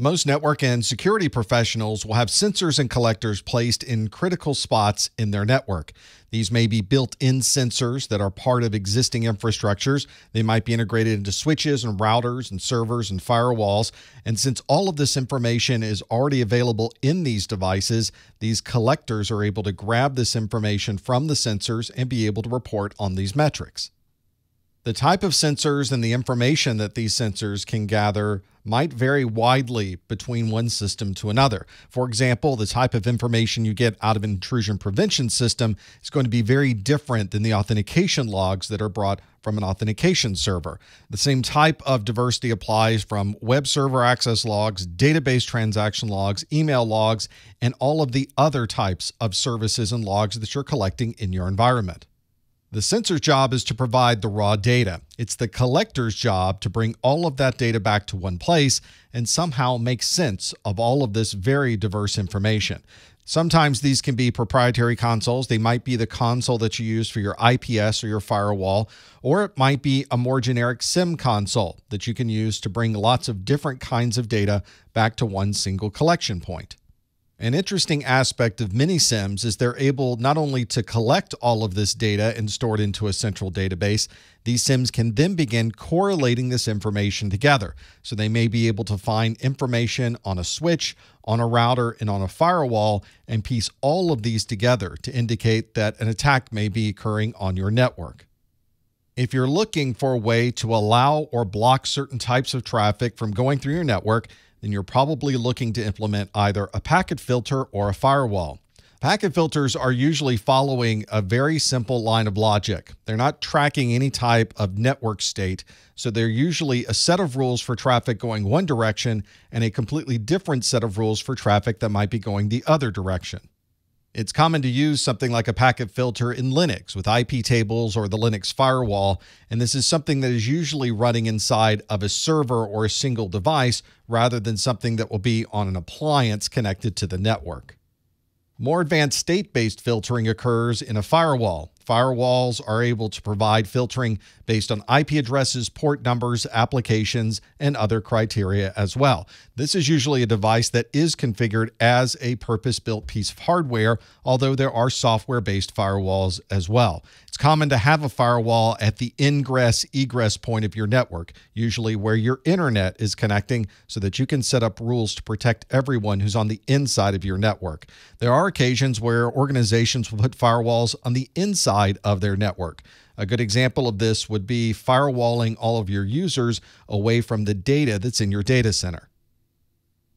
Most network and security professionals will have sensors and collectors placed in critical spots in their network. These may be built in sensors that are part of existing infrastructures. They might be integrated into switches and routers and servers and firewalls. And since all of this information is already available in these devices, these collectors are able to grab this information from the sensors and be able to report on these metrics. The type of sensors and the information that these sensors can gather might vary widely between one system to another. For example, the type of information you get out of an intrusion prevention system is going to be very different than the authentication logs that are brought from an authentication server. The same type of diversity applies from web server access logs, database transaction logs, email logs, and all of the other types of services and logs that you're collecting in your environment. The sensor's job is to provide the raw data. It's the collector's job to bring all of that data back to one place and somehow make sense of all of this very diverse information. Sometimes these can be proprietary consoles. They might be the console that you use for your IPS or your firewall, or it might be a more generic SIEM console that you can use to bring lots of different kinds of data back to one single collection point. An interesting aspect of mini SIEMs is they're able not only to collect all of this data and store it into a central database, these SIEMs can then begin correlating this information together. So they may be able to find information on a switch, on a router, and on a firewall and piece all of these together to indicate that an attack may be occurring on your network. If you're looking for a way to allow or block certain types of traffic from going through your network, then you're probably looking to implement either a packet filter or a firewall. Packet filters are usually following a very simple line of logic. They're not tracking any type of network state, so they're usually a set of rules for traffic going one direction and a completely different set of rules for traffic that might be going the other direction. It's common to use something like a packet filter in Linux with iptables or the Linux firewall, and this is something that is usually running inside of a server or a single device rather than something that will be on an appliance connected to the network. More advanced state based filtering occurs in a firewall. Firewalls are able to provide filtering based on IP addresses, port numbers, applications, and other criteria as well. This is usually a device that is configured as a purpose built piece of hardware, although there are software based firewalls as well. It's common to have a firewall at the ingress egress point of your network, usually where your internet is connecting, so that you can set up rules to protect everyone who's on the inside of your network. There are occasions where organizations will put firewalls on the inside of their network. A good example of this would be firewalling all of your users away from the data that's in your data center.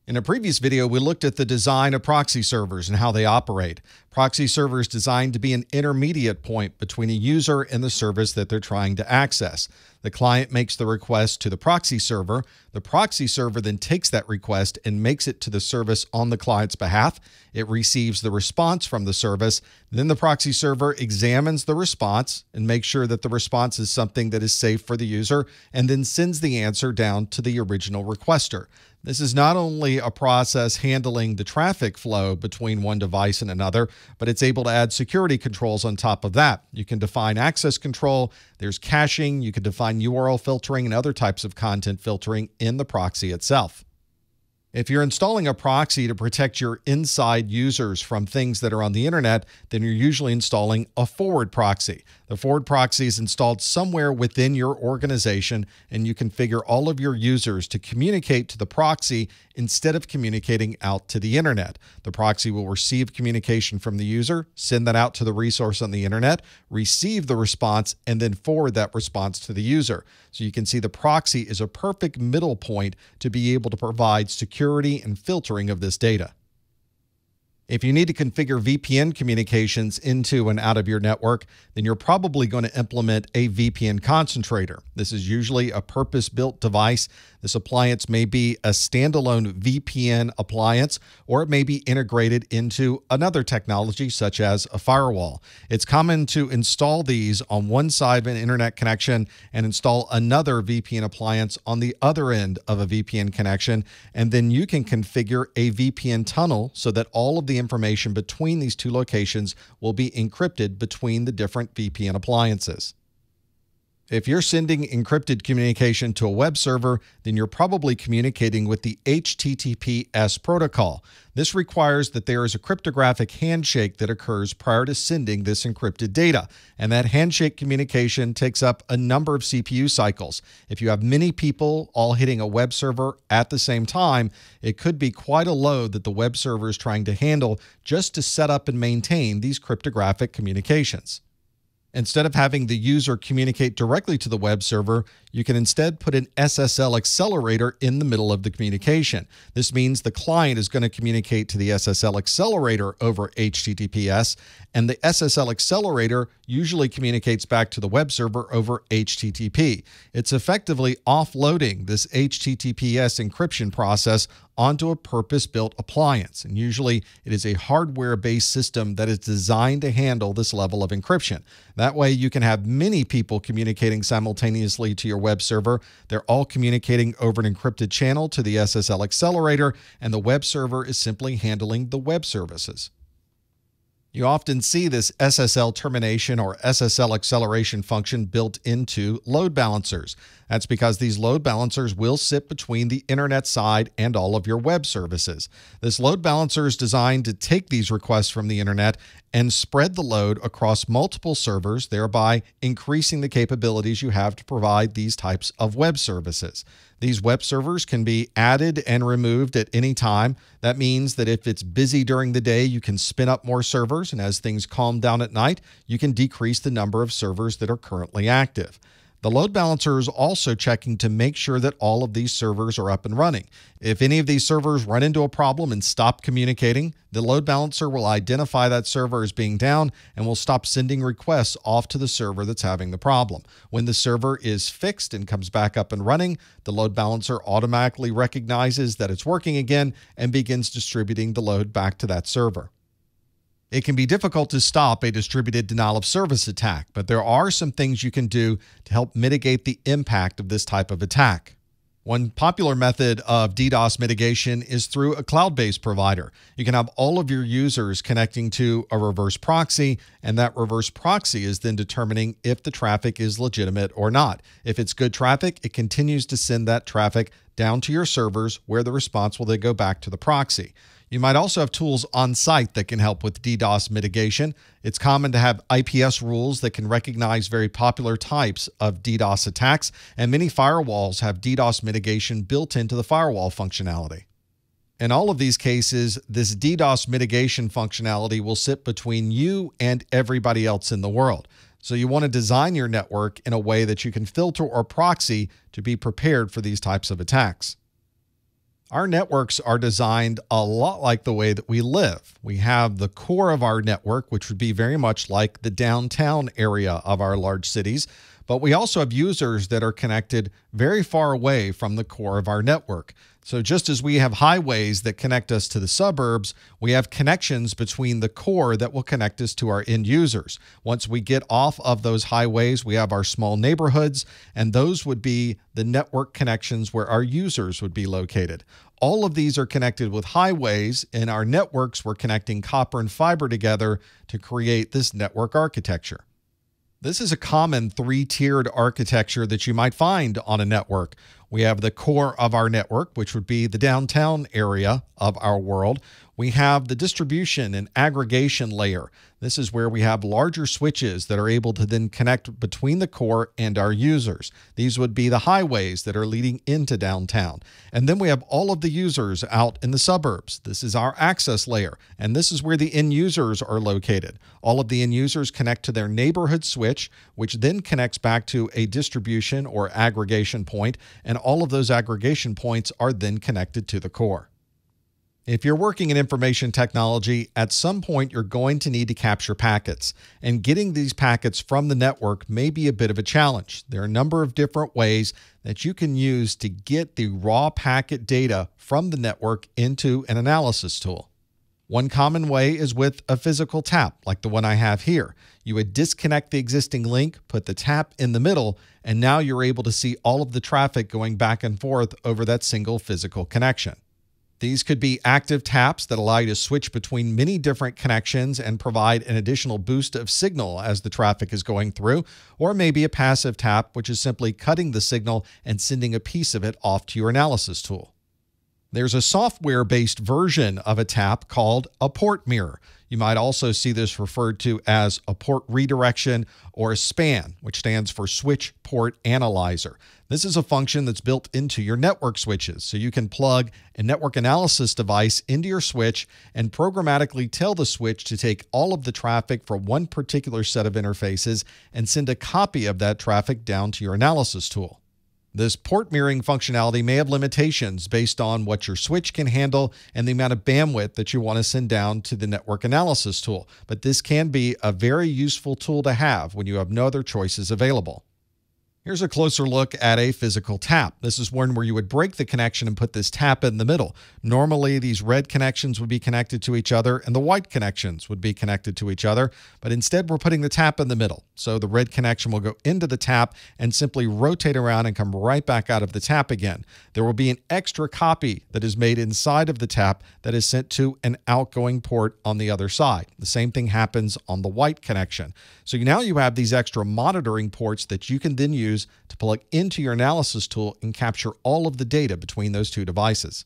In a previous video, we looked at the design of proxy servers and how they operate. Proxy servers designed to be an intermediate point between a user and the service that they're trying to access. The client makes the request to the proxy server. The proxy server then takes that request and makes it to the service on the client's behalf. It receives the response from the service. Then the proxy server examines the response and makes sure that the response is something that is safe for the user and then sends the answer down to the original requester. This is not only a process handling the traffic flow between one device and another, but it's able to add security controls on top of that. You can define access control, there's caching, you can define URL filtering and other types of content filtering in the proxy itself. If you're installing a proxy to protect your inside users from things that are on the internet, then you're usually installing a forward proxy. The forward proxy is installed somewhere within your organization, and you configure all of your users to communicate to the proxy instead of communicating out to the internet. The proxy will receive communication from the user, send that out to the resource on the internet, receive the response, and then forward that response to the user. So you can see the proxy is a perfect middle point to be able to provide security and filtering of this data. If you need to configure VPN communications into and out of your network, then you're probably going to implement a VPN concentrator. This is usually a purpose built device. This appliance may be a standalone VPN appliance, or it may be integrated into another technology such as a firewall. It's common to install these on one side of an internet connection and install another VPN appliance on the other end of a VPN connection. And then you can configure a VPN tunnel so that all of the information between these two locations will be encrypted between the different VPN appliances. If you're sending encrypted communication to a web server, then you're probably communicating with the HTTPS protocol. This requires that there is a cryptographic handshake that occurs prior to sending this encrypted data, and that handshake communication takes up a number of CPU cycles. If you have many people all hitting a web server at the same time, it could be quite a load that the web server is trying to handle just to set up and maintain these cryptographic communications. Instead of having the user communicate directly to the web server, you can instead put an SSL accelerator in the middle of the communication. This means the client is going to communicate to the SSL accelerator over HTTPS, and the SSL accelerator usually communicates back to the web server over HTTP. It's effectively offloading this HTTPS encryption process onto a purpose built appliance. And usually it is a hardware based system that is designed to handle this level of encryption. That way you can have many people communicating simultaneously to your web server. They're all communicating over an encrypted channel to the SSL accelerator, and the web server is simply handling the web services. You often see this SSL termination or SSL acceleration function built into load balancers. That's because these load balancers will sit between the internet side and all of your web services. This load balancer is designed to take these requests from the internet and spread the load across multiple servers, thereby increasing the capabilities you have to provide these types of web services. These web servers can be added and removed at any time. That means that if it's busy during the day, you can spin up more servers, and as things calm down at night, you can decrease the number of servers that are currently active. The load balancer is also checking to make sure that all of these servers are up and running. If any of these servers run into a problem and stop communicating, the load balancer will identify that server as being down and will stop sending requests off to the server that's having the problem. When the server is fixed and comes back up and running, the load balancer automatically recognizes that it's working again and begins distributing the load back to that server. It can be difficult to stop a distributed denial of service attack, but there are some things you can do to help mitigate the impact of this type of attack. One popular method of DDoS mitigation is through a cloud based provider. You can have all of your users connecting to a reverse proxy, and that reverse proxy is then determining if the traffic is legitimate or not. If it's good traffic, it continues to send that traffic down to your servers where the response will then go back to the proxy. You might also have tools on site that can help with DDoS mitigation. It's common to have IPS rules that can recognize very popular types of DDoS attacks, and many firewalls have DDoS mitigation built into the firewall functionality. In all of these cases, this DDoS mitigation functionality will sit between you and everybody else in the world. So you want to design your network in a way that you can filter or proxy to be prepared for these types of attacks. Our networks are designed a lot like the way that we live. We have the core of our network, which would be very much like the downtown area of our large cities, but we also have users that are connected very far away from the core of our network. So, just as we have highways that connect us to the suburbs, we have connections between the core that will connect us to our end users. Once we get off of those highways, we have our small neighborhoods, and those would be the network connections where our users would be located. All of these are connected with highways, In our networks we're connecting copper and fiber together to create this network architecture. This is a common three tiered architecture that you might find on a network. We have the core of our network, which would be the downtown area of our world. We have the distribution and aggregation layer. This is where we have larger switches that are able to then connect between the core and our users. These would be the highways that are leading into downtown. And then we have all of the users out in the suburbs. This is our access layer, and this is where the end users are located. All of the end users connect to their neighborhood switch, which then connects back to a distribution or aggregation point, and all of those aggregation points are then connected to the core. If you're working in information technology, at some point you're going to need to capture packets, and getting these packets from the network may be a bit of a challenge. There are a number of different ways that you can use to get the raw packet data from the network into an analysis tool. One common way is with a physical tap, like the one I have here. You would disconnect the existing link, put the tap in the middle, and now you're able to see all of the traffic going back and forth over that single physical connection. These could be active taps that allow you to switch between many different connections and provide an additional boost of signal as the traffic is going through, or maybe a passive tap, which is simply cutting the signal and sending a piece of it off to your analysis tool. There's a software based version of a tap called a port mirror. You might also see this referred to as a port redirection or a SPAN, which stands for Switch Port Analyzer. This is a function that's built into your network switches, so you can plug a network analysis device into your switch and programmatically tell the switch to take all of the traffic from one particular set of interfaces and send a copy of that traffic down to your analysis tool. This port mirroring functionality may have limitations based on what your switch can handle and the amount of bandwidth that you want to send down to the network analysis tool, but this can be a very useful tool to have when you have no other choices available. Here's a closer look at a physical tap. This is one where you would break the connection and put this tap in the middle. Normally, these red connections would be connected to each other and the white connections would be connected to each other, but instead we're putting the tap in the middle. So the red connection will go into the tap and simply rotate around and come right back out of the tap again. There will be an extra copy that is made inside of the tap that is sent to an outgoing port on the other side. The same thing happens on the white connection. So now you have these extra monitoring ports that you can then use use to plug into your analysis tool and capture all of the data between those two devices.